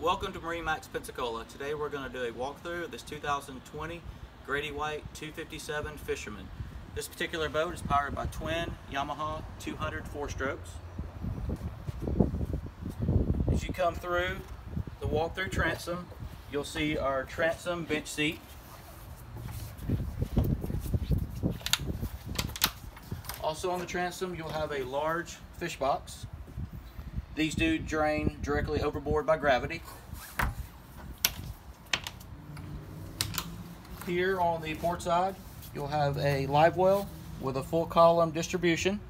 Welcome to Marine Max Pensacola. Today we're going to do a walkthrough of this 2020 Grady White 257 Fisherman. This particular boat is powered by twin Yamaha 200 four-strokes. As you come through the walkthrough transom, you'll see our transom bench seat. Also on the transom, you'll have a large fish box these do drain directly overboard by gravity. Here on the port side, you'll have a live well with a full column distribution.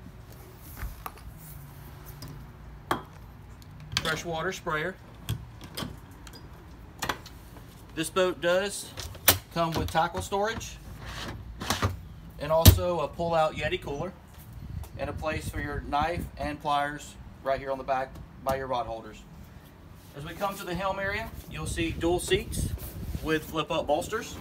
Freshwater sprayer. This boat does come with tackle storage and also a pull-out Yeti cooler and a place for your knife and pliers right here on the back by your rod holders. As we come to the helm area, you'll see dual seats with flip-up bolsters.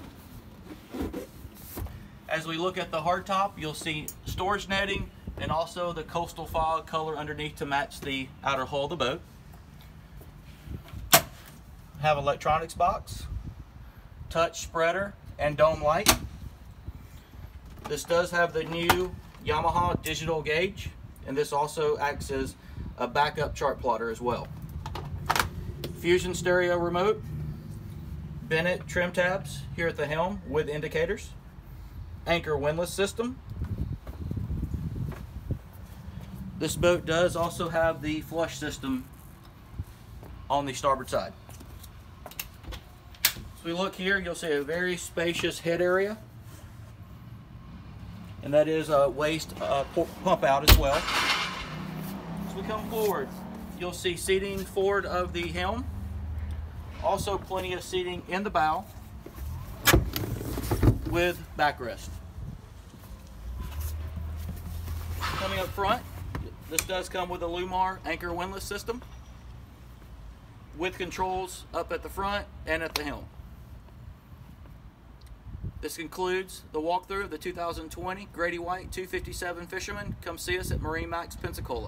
As we look at the hardtop, you'll see storage netting and also the coastal fog color underneath to match the outer hull of the boat. Have electronics box, touch spreader, and dome light. This does have the new Yamaha digital gauge, and this also acts as a backup chart plotter as well. Fusion stereo remote, Bennett trim tabs here at the helm with indicators, anchor windlass system. This boat does also have the flush system on the starboard side. As we look here, you'll see a very spacious head area. And that is a waste uh, pump out as well we come forward, you'll see seating forward of the helm. Also plenty of seating in the bow with backrest. Coming up front, this does come with a Lewmar anchor windlass system with controls up at the front and at the helm. This concludes the walkthrough of the 2020 Grady White 257 Fisherman. Come see us at Marine Max Pensacola.